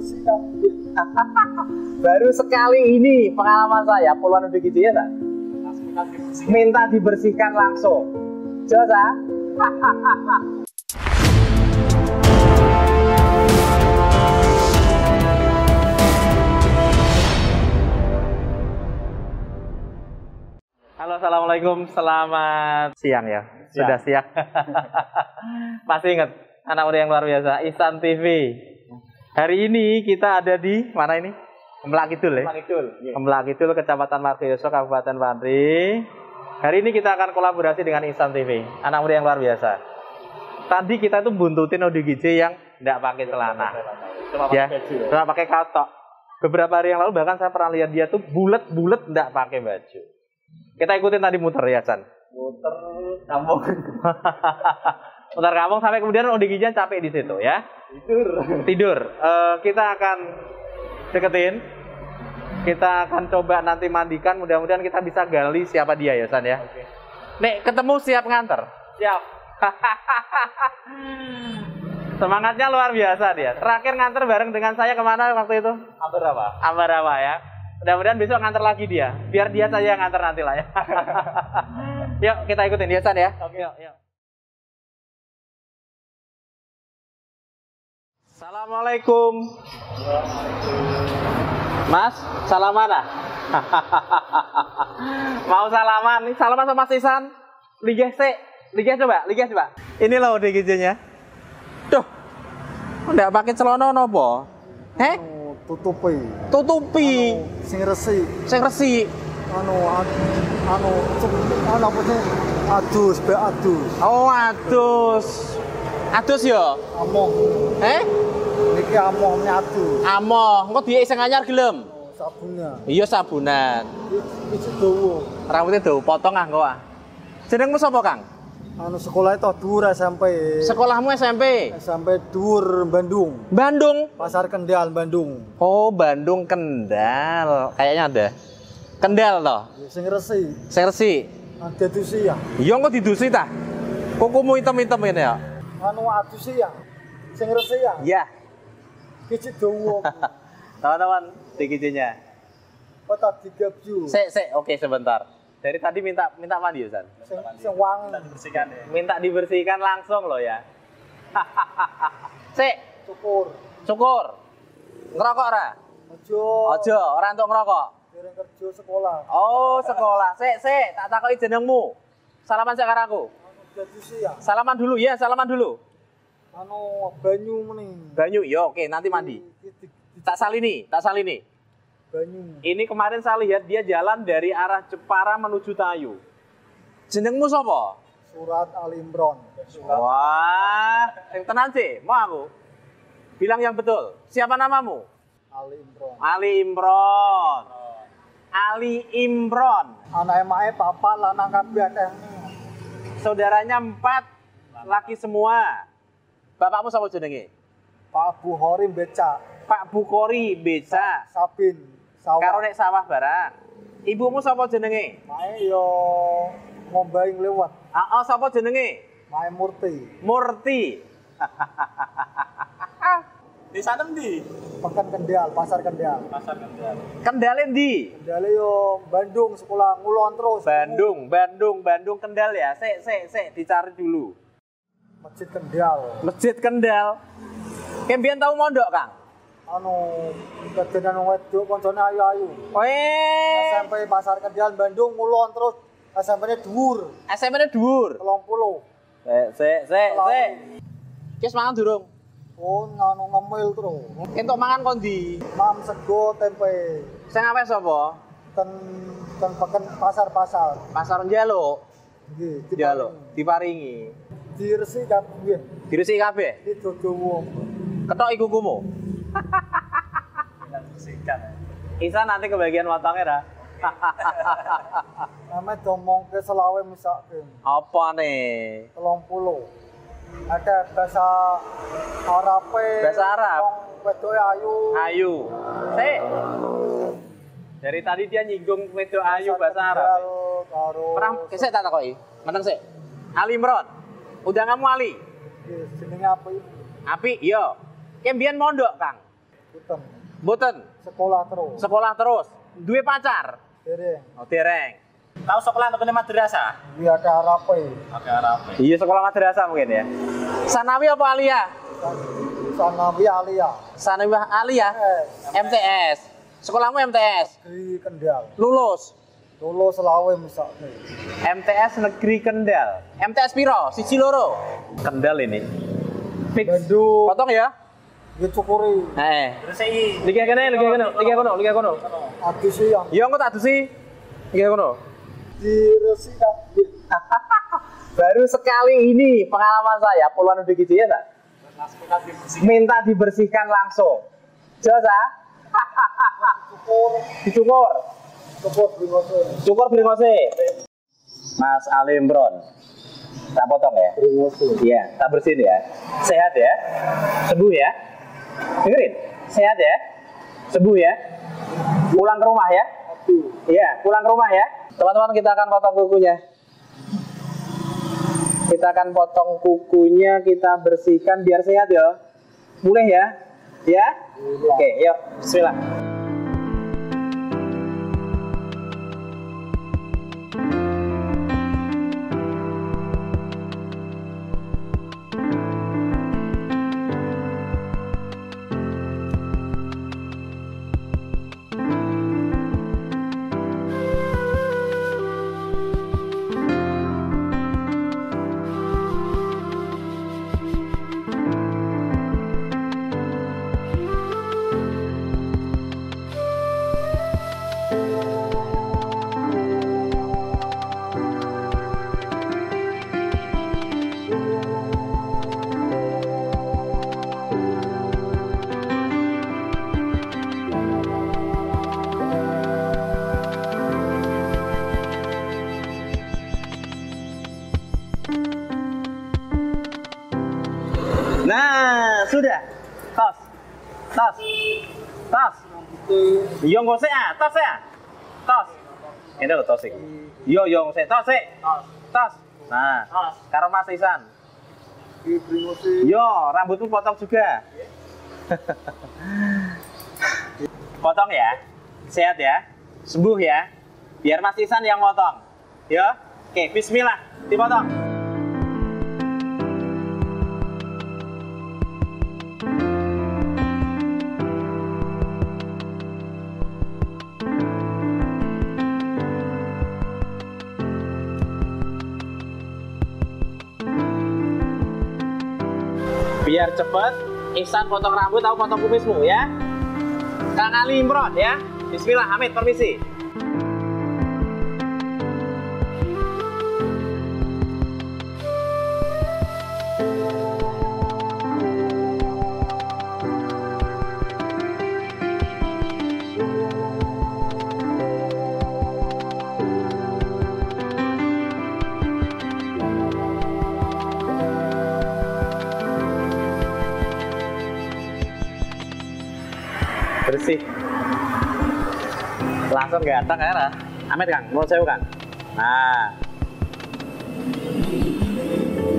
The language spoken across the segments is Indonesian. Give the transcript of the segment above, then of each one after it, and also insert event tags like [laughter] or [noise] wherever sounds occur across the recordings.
[laughs] Baru sekali ini pengalaman saya puluhan udah gitu ya tak? Minta dibersihkan langsung. Jelas ah? Halo, assalamualaikum, selamat siang ya. Sudah siang. [laughs] Masih ingat anak muda yang luar biasa, Isan TV. Hari ini kita ada di mana ini? Kemlak Kidul ya. Kemlak Kidul, Kecamatan Margoyoso, Kabupaten Pati. Hari ini kita akan kolaborasi dengan Isan TV, anak muda yang luar biasa. Tadi kita tuh buntutin ODGJ yang tidak pakai celana. Cuma Ya, pakai baju ya. cuma pakai katok. Beberapa hari yang lalu bahkan saya pernah lihat dia tuh bulat-bulat tidak pakai baju. Kita ikutin tadi muter ya, Chan. Muter kampung. [laughs] Muter kampung sampai kemudian ODGJ capek di situ ya. Tidur. Tidur. Eh, kita akan deketin. Kita akan coba nanti mandikan. Mudah-mudahan kita bisa gali siapa dia ya, San ya. Oke. Nek ketemu siap nganter. Siap. [laughs] Semangatnya luar biasa dia. Terakhir nganter bareng dengan saya ke mana waktu itu? Hampir apa? Ambarawa ya. Mudah-mudahan besok nganter lagi dia. Biar dia saja yang nganter nanti lah ya. [laughs] yuk kita ikutin dia San ya. Oke. Yuk, yuk. Assalamualaikum. Mas, salaman ah? [laughs] Mau salaman? Nih salaman sama Mas Isan. Liga C. Liga coba, Liga coba. Ini loh ODGJ-nya. Duh. Enggak pakai celana nopo? Heh? Anu, tutupi Tutupi. Anu, sing resi Sing resi. anu anu anu apa sih adus be adus Oh, adus. Adus yo. amoh Eh? Niki amohnya adus Amoh, engko dia iseng anyar gelem. Oh, sabunnya Iya sabunan. Iki dawa Rambutnya tuh potong ah engko ah. Jenengmu sapa, Kang? anu sekolah itu dhuwur SMP Sekolahmu SMP. SMP dhuwur Bandung Bandung. Pasar Kendal Bandung Oh, Bandung Kendal. Kayaknya ada. Kendal toh. sing resi Sersi. ada dusi ya Iya engko didusi ta? Kukumu hitam-hitam ini ya. anu adus ya sing resi ya Iya. Iki dawa Teman-teman, DGJ-nya. kota digabju Sek, sek, oke sebentar. Dari tadi minta minta mandi ya, San? sing sing wangi Bersihkan ya. Minta dibersihkan langsung loh ya. [laughs] Sek, cukur syukur. Ngerokok ora? ojo Ojo, ora entuk ngerokok. dereng kerja sekolah Oh, sekolah. Sik, sik, tak takoki jenengmu. Salaman karo aku. ya Salaman dulu ya, salaman dulu. Anu banyu meni Banyu, yo oke, nanti mandi. Di- di- di- Tak salini, tak salini. banyu Ini kemarin saya lihat dia jalan dari arah Jepara menuju Tayu. Jenengmu sapa? surat Al Imran Wah, yang tenang sih, mau aku. Bilang yang betul. Siapa namamu? Al Imran Ali Imron. Ali Imron. anak emak papa lanang kabeh Saudaranya empat, laki semua. Bapakmu siapa jenenge? Pak Bukhari beca Pak Bukori Beca. Sabin sawah Karo nek sawah barang. Ibumu siapa jenenge? mae yo ngombaing lewat Ah, oh, siapa jenenge? mae murti Murti. [laughs] Di sana di pekan Kendal pasar Kendal pasar Kendal. Kendal ndi? Kendal yo Bandung sekolah ngulon terus Bandung, Bandung, Bandung Kendal ya. Sik, sik, sik, dicari dulu. Masjid Kendal Masjid Kendal. Kembian tahu mondok, Kang? anu kedenan wedok koncone ayu-ayu Weh, SMP pasar Kendal Bandung ngulon terus SMP-nya dhuwur SMP-ne dhuwur. 30 Sik, sik, sik, sik. Wis mangan durung? Oh, nganu ngemil terus. Entuk mangan kondi. Mam sego tempe. Sing awes sapa? Ten ten peken pasar-pasar. Pasar njaluk. Nggih, Njaluk, diparingi. Diresi kabeh. Diresiki kabeh. Iki dodowo. Ketok iku kumu. Isa nanti kebagian matangnya dah. [laughs] Ame domong ke selawe misalkan. Apa nih? 30. Ada bahasa Arabe. Bahasa Arab? Wong wedoke ayu. Ayu. Sik. Dari tadi dia nyinggung wedok ayu bahasa Arab. Karo. Pernah kesek tak takoki? Meneng sik. Ali. Udah kamu Ali? Nggih, jenenge apa iki? Api, iya. Kembian mondok, Kang. Bukan. Boten. Sekolah terus. Sekolah terus. Duwe pacar. Dereng. Oh, dereng. Tahu sekolah untuk madrasah? Dia ke Arape. Oke, Arab. Iya, sekolah madrasah mungkin ya. Sanawi apa alia? Sana Alia. Sanawi alia. Eh, MTS. Sekolahmu MTS. di Kendal. Lulus. Lulus selawe misalnya. MTS Negeri Kendal. MTS Piro? Siji loro. Kendal ini. Fix. Bandung. Potong ya. Dia cukuri. Eh. Terus ini Liga kene, liga kono, liga kono, liga kono. Adi sih yang Iya, engko tak adusi. Liga kono. di resi kabin. [laughs] Baru sekali ini pengalaman saya puluhan udah gitu ya, tak? Minta dibersihkan langsung. Jelas ah? Cukur. [laughs] Dicukur. Cukur bringose. Bringose. Mas Ali Imron. Tak potong ya? Bringose. Iya, tak bersihin ya. Sehat ya. Sembuh ya. Dengerin. Sehat ya. Sembuh ya. Pulang ke rumah ya. Iya, pulang ke rumah ya. Teman-teman kita akan potong kukunya. Kita akan potong kukunya, kita bersihkan biar sehat ya. Boleh ya? Ya? Oke, yuk. Bismillah. Tos. Tos. Yo ngosek ah, tos ya. Tos. Ini lo tos iki. Yo yo ngosek tos sik. Tos. Nah, karo Mas Isan. Bringose. Yo, rambutmu potong juga. potong ya. Sehat ya. Sembuh ya. Biar Mas Isan yang potong. Yo. Oke, bismillah. Dipotong. Biar cepet. Ihsan potong rambut atau potong kumismu ya. Kang Ali Imron ya. Bismillah Hamid permisi bersih langsung ganteng ya. Amit Kang, mau saya Kang? Nah.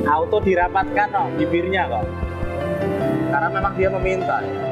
Auto dirapatkan kok bibirnya kok. Karena memang dia meminta angel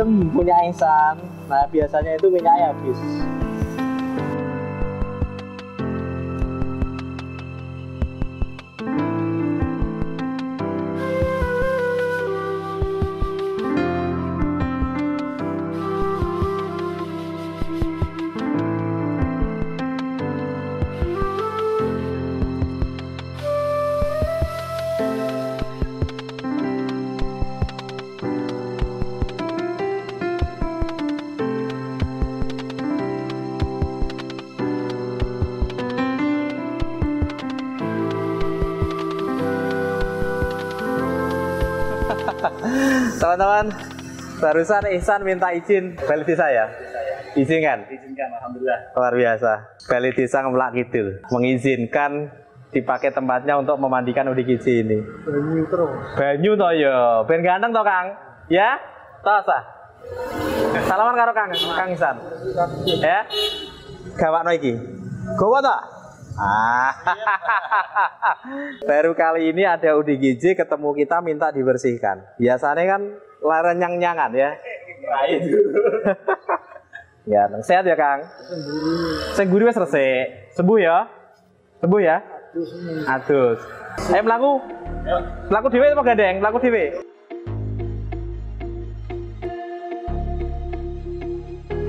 tajam punya nah biasanya itu minyaknya habis Teman-teman, barusan Ihsan minta izin balik desa ya? Izinkan? Izinkan, alhamdulillah. Luar biasa. Balik desa Ngemlak Kidul mengizinkan dipakai tempatnya untuk memandikan Udi Kici ini. Banyu terus. Banyu toh ya, ben ganteng toh Kang. Ya? Sah. Salaman karo Kang, Kang Ihsan. Ya? Gawakno iki. Gowo toh? Ah. [laughs] Baru kali ini ada Gizi ketemu kita minta dibersihkan. Biasanya kan lara nyang-nyangan ya. [laughs] ya, sehat ya Kang. Sing guru wis resik. Sembuh ya? Sembuh ya? Adus. Ayo melaku. Melaku dhewe apa gandeng? Melaku dhewe.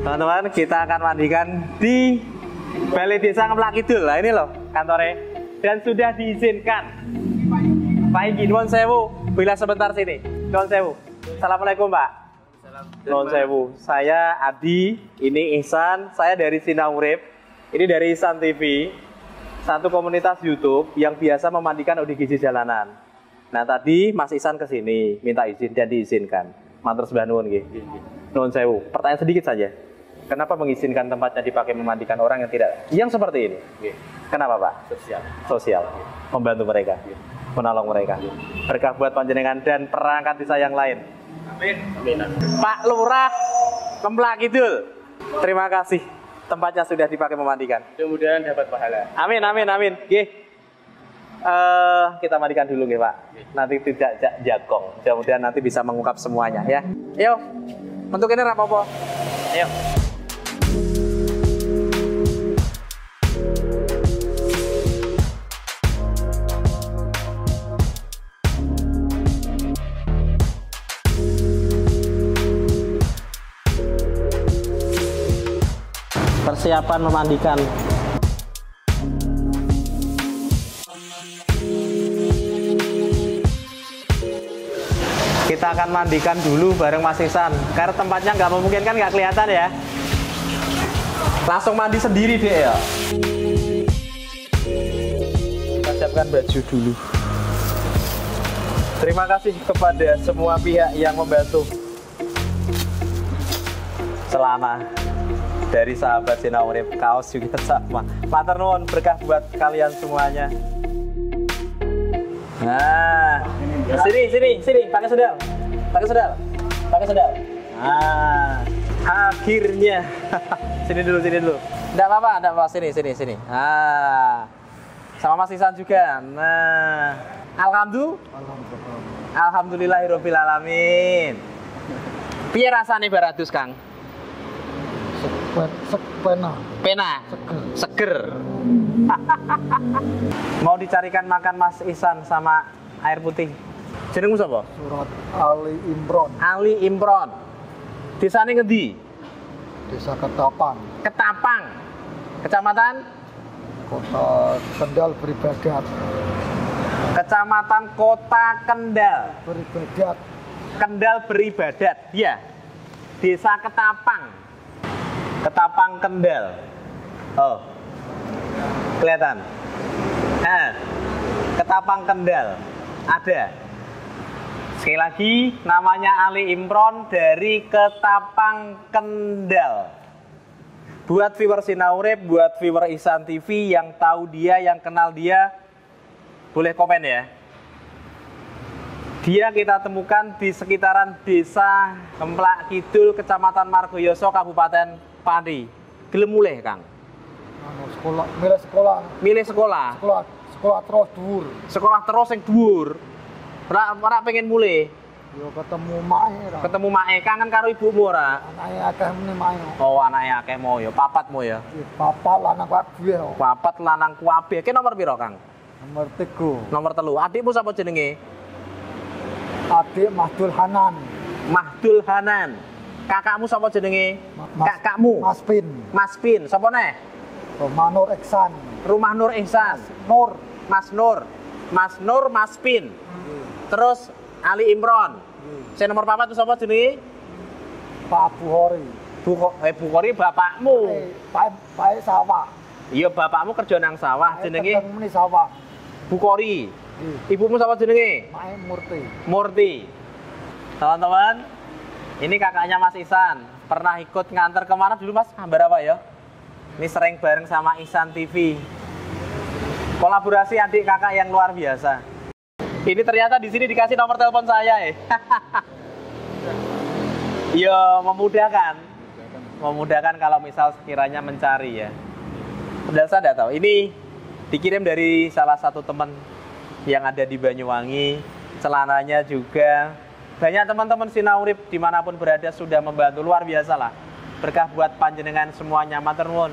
Teman-teman, kita akan mandikan di Balai Desa Ngemlak Kidul. Lah ini loh kantornya. Dan sudah diizinkan. Pak Igi, nuwun sewu. Bila sebentar sini. Nuwun sewu. Assalamualaikum, Pak. Nuwun sewu. Saya Adi, ini Ihsan, saya dari Sinau Urip. Ini dari Ihsan TV. Satu komunitas YouTube yang biasa memandikan ODGJ jalanan. Nah, tadi Mas Ihsan ke sini minta izin dan diizinkan. Matur sembah nuwun nggih. Nuwun sewu. Pertanyaan sedikit saja. Kenapa mengizinkan tempatnya dipakai memandikan orang yang tidak yang seperti ini? Kenapa Pak? Sosial. Sosial, membantu mereka, menolong mereka. Berkah buat panjenengan dan perangkat desa yang lain. Amin. Amin. Pak Lurah, Kemplak Kidul. Terima kasih. Tempatnya sudah dipakai memandikan. Mudah-mudahan dapat pahala. Amin, amin, amin. Gih. Eh, kita mandikan dulu nggih, Pak. Nanti tidak ja- jagong. Mudah-mudahan nanti bisa mengungkap semuanya ya. Ayo. Untuk ini rapopo. Ayo. Persiapan memandikan Kita akan mandikan dulu bareng Mas Ihsan. Karena tempatnya nggak memungkinkan, nggak kelihatan ya. Langsung mandi sendiri deh ya. Kita siapkan baju dulu. Terima kasih kepada semua pihak yang membantu. Celana dari sahabat Sina Urip, kaos juga sama. Matur nuwun berkah buat kalian semuanya. Nah, sini, sini, sini, pakai sendal, pakai sendal, pakai sendal. Nah, akhirnya, [laughs] sini dulu, sini dulu. Tidak apa-apa, tidak apa, sini, sini, sini. Ah, sama Mas Isan juga. Nah, alhamdulillah, Alhamdulillah. alhamdulillahirobbil alamin. Piye rasane baratus Kang? Sepena. Pena, Seger. seger. [laughs] Mau dicarikan makan Mas Ihsan sama air putih. Jenengmu sapa? Surat Ali Imron. Ali Imron. Desane ngendi? Desa Ketapang. Ketapang. Kecamatan? Kota Kendal beribadat. Kecamatan Kota Kendal. Beribadat. Kendal beribadat. Ya. Desa Ketapang. Ketapang Kendal. Oh. Kelihatan? Eh. Ketapang Kendal. Ada. Sekali lagi, namanya Ali Imron dari Ketapang Kendal. Buat viewer Sinaurip, buat viewer Ihsan TV yang tahu dia, yang kenal dia, boleh komen ya. Dia kita temukan di sekitaran desa Kemplak Kidul, Kecamatan Margoyoso, Kabupaten Pati. Gelem mulih, Kang. Anu sekolah, milih sekolah, Milih sekolah. sekolah, sekolah terus dhuwur. Sekolah terus yang dhuwur. Ora ora pengen mulih. Yo ketemu mae ra. Ketemu mae kangen karo ibumu ora? Anake akeh muni mae. Oh, anaknya akeh mo ya, papat mo ya. Papa lanang yo. Papat lanang kuabe. Ki nomor piro, Kang? Nomor 3. Nomor telu. Adikmu sapa jenenge? Adik Mahdul Hanan. Mahdul Hanan. Kakakmu sapa jenenge? Mas- Kakakmu. Mas Pin. Mas Pin. Sapa neh? Manur Iksan. Rumah Nur Ihsan. Nur. Mas Nur. Mas Nur, Mas Pin. Terus Ali Imron. Saya nomor papat itu sapa jenenge? Pak Buhori. Bu eh Bukhari bapakmu. Pak Pak sawah. Iya bapakmu kerja nang sawah jenenge Ketemu sawah. Bukhari. Nggih. Ibumu sapa jenenge? Mae Murti. Murti. Teman-teman, ini kakaknya Mas Isan. Pernah ikut nganter ke mana dulu Mas? Gambar apa ya? Ini sering bareng sama Isan TV. Kolaborasi adik kakak yang luar biasa. Ini ternyata di sini dikasih nomor telepon saya eh. [laughs] ya memudahkan. Memudahkan kalau misal sekiranya mencari ya. Padahal saya tidak tahu. Ini dikirim dari salah satu teman yang ada di Banyuwangi. Celananya juga. Banyak teman-teman Sinaurip di mana pun berada sudah membantu. Luar biasa lah. Berkah buat panjenengan semuanya. Matur nuwun.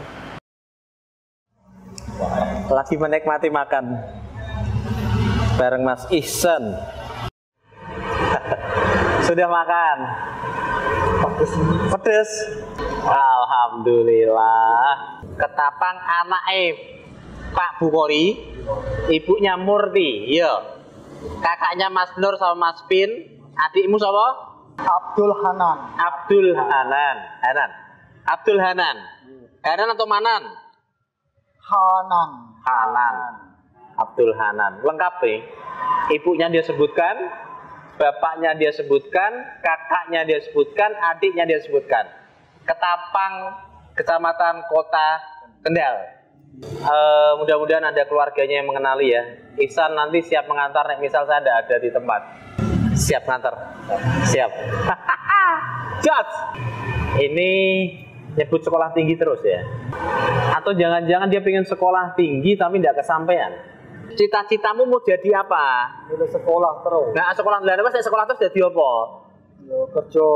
Lagi menikmati makan bareng Mas Ihsan. [laughs] Sudah makan? Pedes. Alhamdulillah. Ketapang anak Pak Bukori, ibunya Murti, iya. Kakaknya Mas Nur sama Mas Pin, adikmu siapa? Abdul Hanan. Abdul Hanan. Hanan. Abdul Hanan. Hanan atau Manan? Hanan. Hanan. Abdul Hanan. Lengkap nih. Ibunya dia sebutkan, bapaknya dia sebutkan, kakaknya dia sebutkan, adiknya dia sebutkan. Ketapang, Kecamatan Kota Kendal. Eh, mudah-mudahan ada keluarganya yang mengenali ya. Ihsan nanti siap mengantar misal saya ada ada di tempat. Siap ngantar. Siap. [laughs] Jos. Ini nyebut sekolah tinggi terus ya. Atau jangan-jangan dia pengen sekolah tinggi tapi tidak kesampaian. Cita-citamu mau jadi apa? Ini sekolah terus. Nah, sekolah Belanda pas sekolah terus jadi apa? Ya, kerja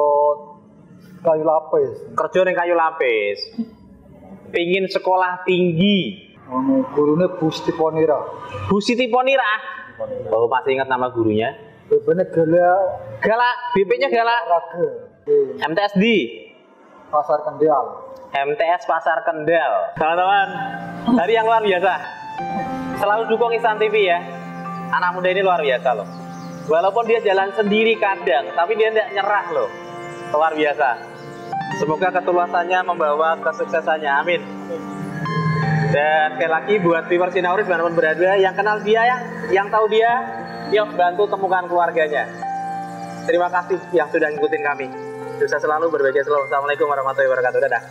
kayu lapis. Kerja ning kayu lapis. Pingin sekolah tinggi. Ono gurune Gusti Ponira. Bu Siti Ponira. Oh, masih ingat nama gurunya? Bebene gala Gala, BP-nya Gala. olahraga di MTS di Pasar Kendal. MTS Pasar Kendal. Teman-teman, hari yang luar biasa. Selalu dukung Isan TV ya. Anak muda ini luar biasa loh. Walaupun dia jalan sendiri kadang, tapi dia tidak nyerah loh. Luar biasa. Semoga ketulusannya membawa kesuksesannya. Amin. Dan sekali lagi buat viewers Sinauris di mana pun berada, yang kenal dia, yang, yang tahu dia, yuk bantu temukan keluarganya. Terima kasih yang sudah ngikutin kami. Sukses selalu, berbahagia selalu. Assalamualaikum warahmatullahi wabarakatuh. Dadah.